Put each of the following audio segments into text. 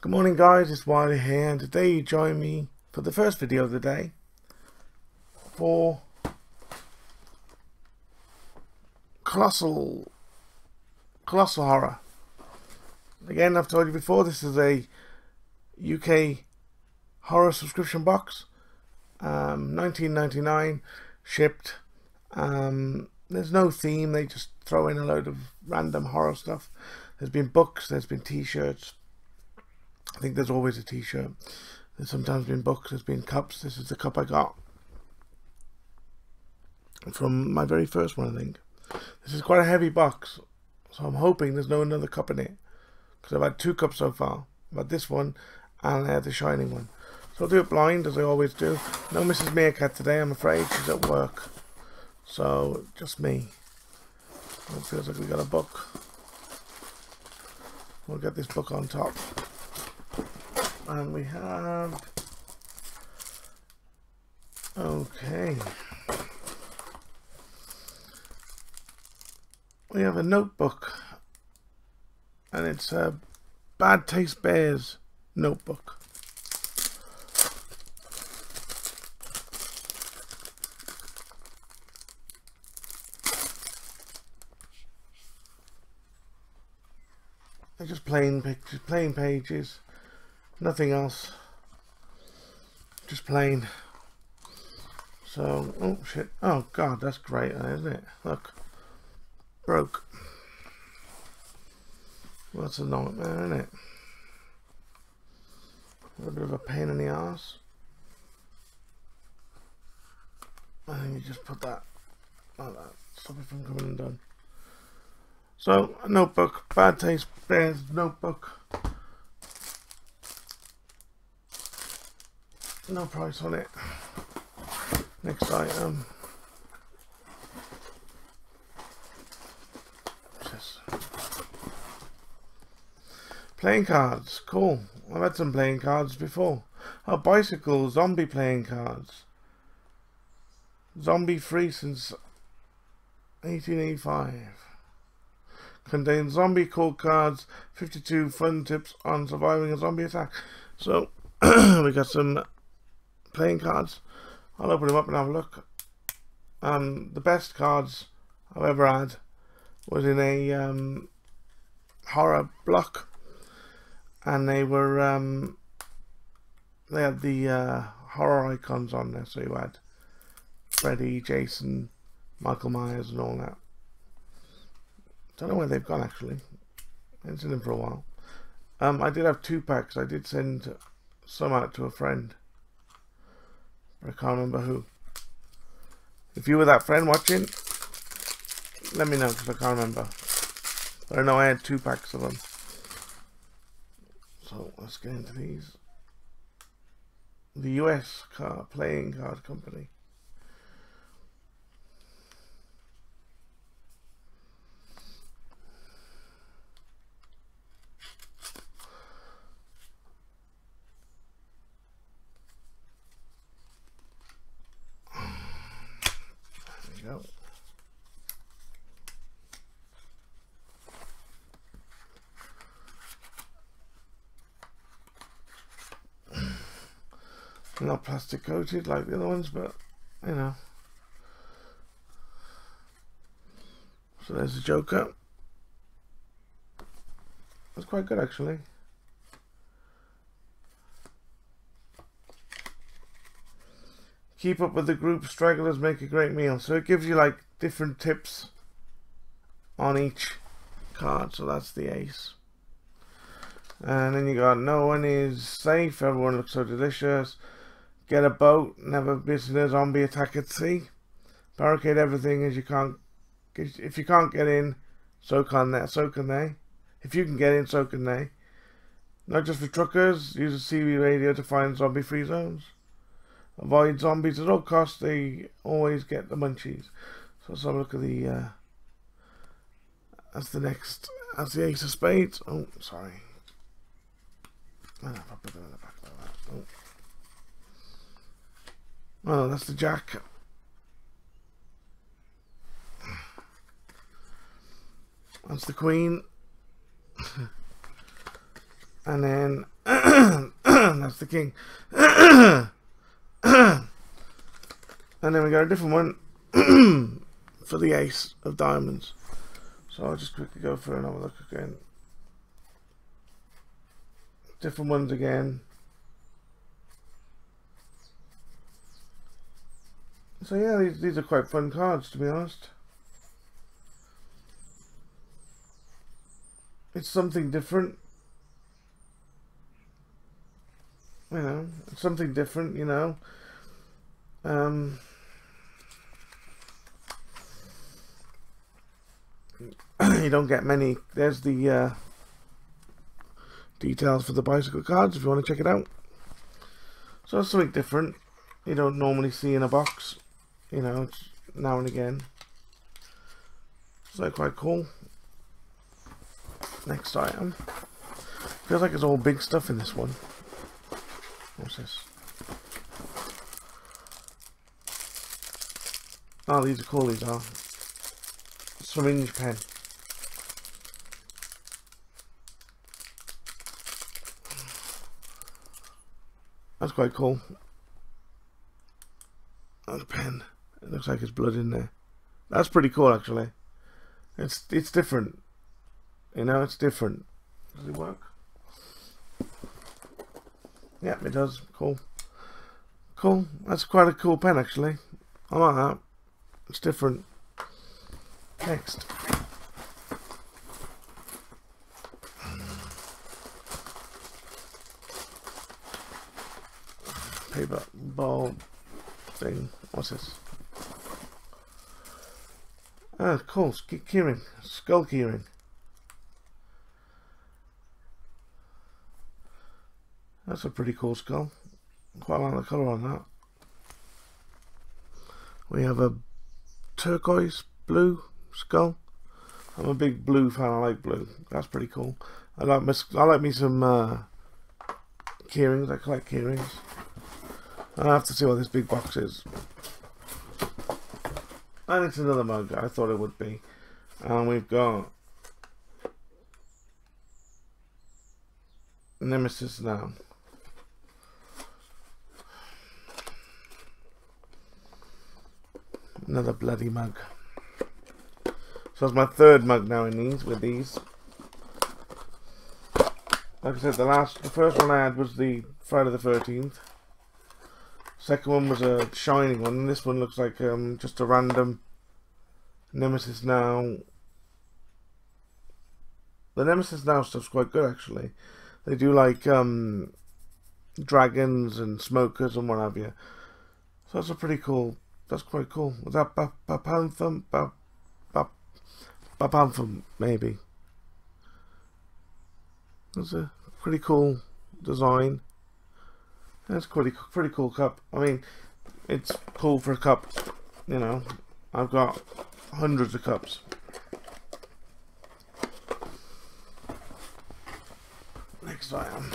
Good morning guys, it's Wiley here and today you join me for the first video of the day for Colossal Colossal Horror. Again, I've told you before, this is a UK horror subscription box. Um, 19.99 shipped. Um, there's no theme, they just throw in a load of random horror stuff. There's been books, there's been t-shirts, I think there's always a t-shirt. There's sometimes been books, there's been cups. This is the cup I got from my very first one, I think. This is quite a heavy box, so I'm hoping there's no another cup in it. Because I've had two cups so far. I've had this one, and I the shining one. So I'll do it blind, as I always do. No Mrs. Meerkat today, I'm afraid. She's at work. So, just me. It feels like we got a book. We'll get this book on top and we have okay. We have a notebook and it's a bad taste bears notebook. They're just plain pictures plain pages nothing else. Just plain. So oh shit. Oh god that's great isn't it? Look. Broke. Well, that's a nightmare isn't it? A bit of a pain in the ass and then you just put that like that. Stop it from coming undone. So notebook. Bad taste. Bears notebook no price on it. Next item. Just playing cards. Cool. I've had some playing cards before. Oh, bicycle zombie playing cards. Zombie free since 1885. Contains zombie call cards, 52 fun tips on surviving a zombie attack. So, we got some playing cards. I'll open them up and have a look. Um, the best cards I've ever had was in a um, horror block, and they were um, they had the uh, horror icons on there. So you had Freddy, Jason, Michael Myers, and all that. Don't know where they've gone actually. I haven't seen them for a while. Um, I did have two packs. I did send some out to a friend. I can't remember who. If you were that friend watching, let me know because I can't remember. But I know I had two packs of them. So let's get into these. The US car playing card company. Not plastic coated like the other ones, but you know. So there's the Joker. That's quite good actually. Keep up with the group stragglers make a great meal. So it gives you like different tips on each card. So that's the ace. And then you got no one is safe. Everyone looks so delicious. Get a boat. Never missing a zombie attack at sea. Barricade everything as you can't if you can't get in so can they so can they. If you can get in so can they. Not just for truckers. Use a CB radio to find zombie free zones Avoid zombies at all costs. They always get the munchies. So let's have a look at the. Uh, that's the next. That's the ace of spades. Oh, sorry. Oh, put them in the back like that. Oh. Oh, that's the jack. That's the queen. And then that's the king. and then we got a different one for the ace of diamonds. So I'll just quickly go for another look again. Different ones again. So yeah, these, these are quite fun cards to be honest. It's something different. You know, something different, you know. Um, you don't get many. There's the uh, details for the bicycle cards if you want to check it out. So something different you don't normally see in a box. You know, now and again. So quite cool. Next item. Feels like it's all big stuff in this one. What's this? Oh, these are cool, these are. Syringe pen. That's quite cool. That's a pen. It looks like it's blood in there. That's pretty cool, actually. It's it's different. You know, it's different. Does it work? Yeah, it does. Cool. Cool. That's quite a cool pen, actually. I like that. It's different. Next. Paper ball thing. What's this? Ah, cool. Keyring. Skull keyring. That's a pretty cool skull. Quite like the colour on that. We have a turquoise blue skull. I'm a big blue fan. I like blue. That's pretty cool. I like my, I like me some uh, keyrings. I collect keyrings. I have to see what this big box is. And it's another mug. I thought it would be. And we've got Nemesis Now. Another bloody mug. So it's my third mug now in these with these. Like I said, the last, the first one I had was the Friday the 13th. Second one was a shining one. This one looks like um, just a random Nemesis Now. The Nemesis Now stuff's quite good actually. They do like um, dragons and smokers and what have you. So that's a pretty cool. That's quite cool. Was that Bapanthum? Bapanthum, maybe. That's a pretty cool design. That's pretty pretty cool cup. I mean, it's cool for a cup. You know, I've got hundreds of cups. Next item.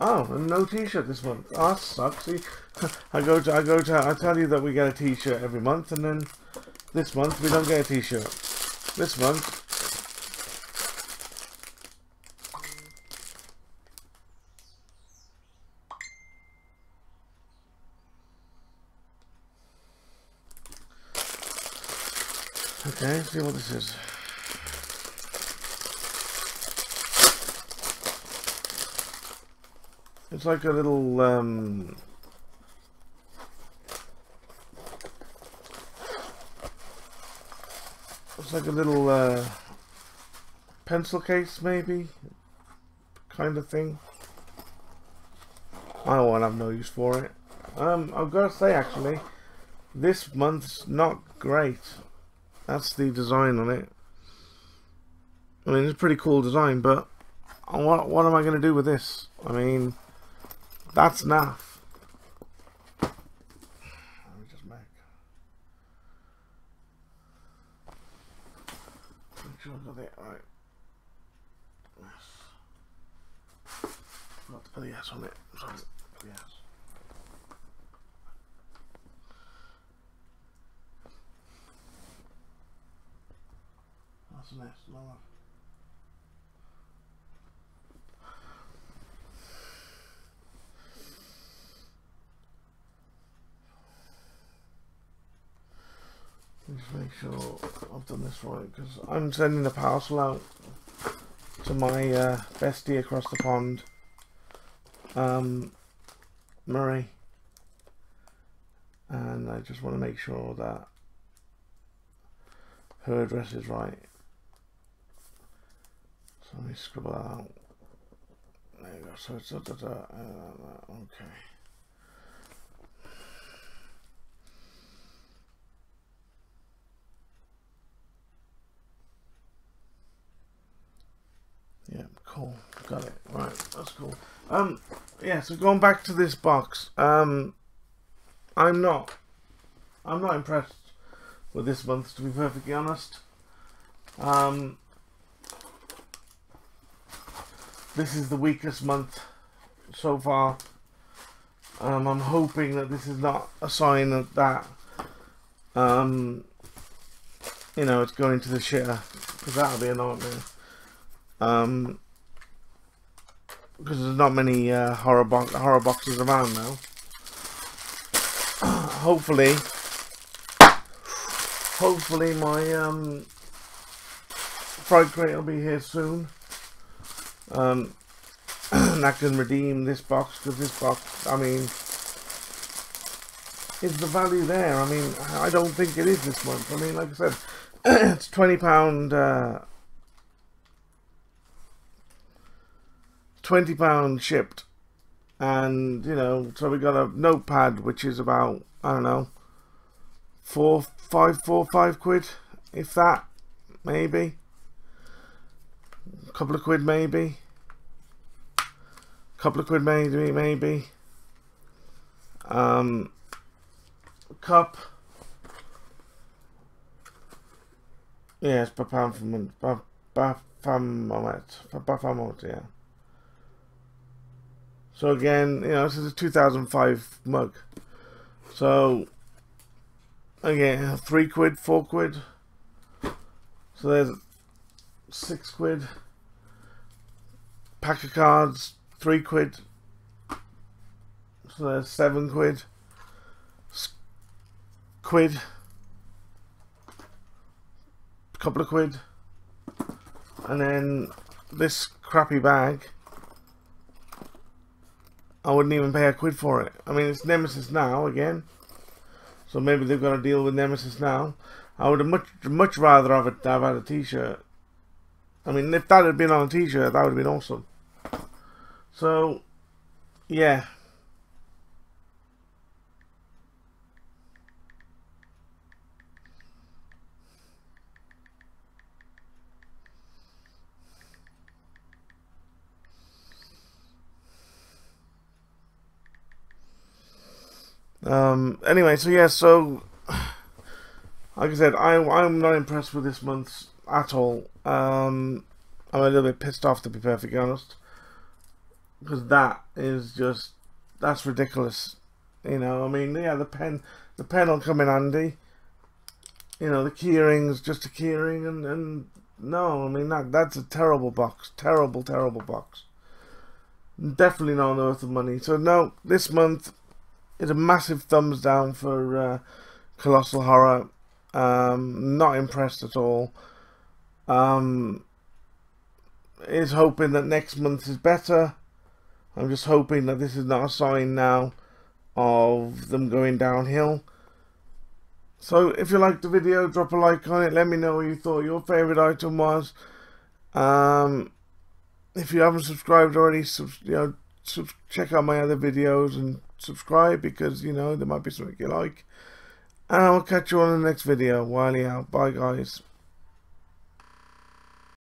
Oh, and no T-shirt this month. Oh, that sucks. See, I go to I go to I tell you that we get a T-shirt every month, and then this month we don't get a T-shirt. This month Okay, see what this is. It's like a little um, it's like a little uh, pencil case maybe kind of thing. I don't want to have no use for it. Um, I've got to say actually, this month's not great. That's the design on it. I mean, it's a pretty cool design, but what, what am I going to do with this? I mean, that's naff. Just make. Sure I got it right. Yes. Forgot to put a yes on it. Sorry. That's next. Just make sure I've done this right because I'm sending a parcel out to my uh, bestie across the pond, um, Murray, and I just want to make sure that her address is right. Let me scribble out. There you go. So it's da, da, da, uh, okay. Yeah, cool. Got it. Right, that's cool. Um, yeah. So going back to this box, um, I'm not, I'm not impressed with this month, to be perfectly honest. Um, this is the weakest month so far. Um, I'm hoping that this is not a sign of that, um, you know, it's going to the shitter, because that'll be a nightmare. Um, because there's not many uh, horror, bo horror boxes around now. hopefully, hopefully my um, Fright Crate will be here soon. Um, I can redeem this box because this box, I mean, is the value there? I mean, I don't think it is this month. I mean, like I said, it's twenty pound. Uh, twenty pound shipped, and you know, so we got a notepad which is about I don't know, four, five, four, five quid, if that, maybe. Couple of quid, maybe. Couple of quid, maybe, maybe. Um, cup. Yes, Bapamfamot, Bapamfamot, yeah. So again, you know, this is a 2005 mug. So, again, three quid, four quid. So there's six quid. Pack of cards, three quid. So there's seven quid. Quid. Couple of quid. And then this crappy bag I wouldn't even pay a quid for it. I mean, it's Nemesis Now again, so maybe they've got to deal with Nemesis Now. I would have much much rather have, it, have had a T-shirt. I mean, if that had been on a T-shirt, that would have been awesome. So, yeah. Um, anyway, so yeah, so like I said, I, I'm not impressed with this month's at all. Um, I'm a little bit pissed off to be perfectly honest, because that is just that's ridiculous. You know, I mean, yeah, the pen, the pen will come in handy. You know, the keyring's just a keyring, and and no, I mean that that's a terrible box, terrible, terrible box. Definitely not worth the money. So no, this month is a massive thumbs down for uh, Colossal Horror. Um, not impressed at all. Um, is hoping that next month is better. I'm just hoping that this is not a sign now of them going downhill. So if you liked the video, drop a like on it. Let me know what you thought your favourite item was. Um, if you haven't subscribed already, you know, check out my other videos and subscribe because, you know, there might be something you like. And I'll catch you on the next video. Wiley out. Bye, guys.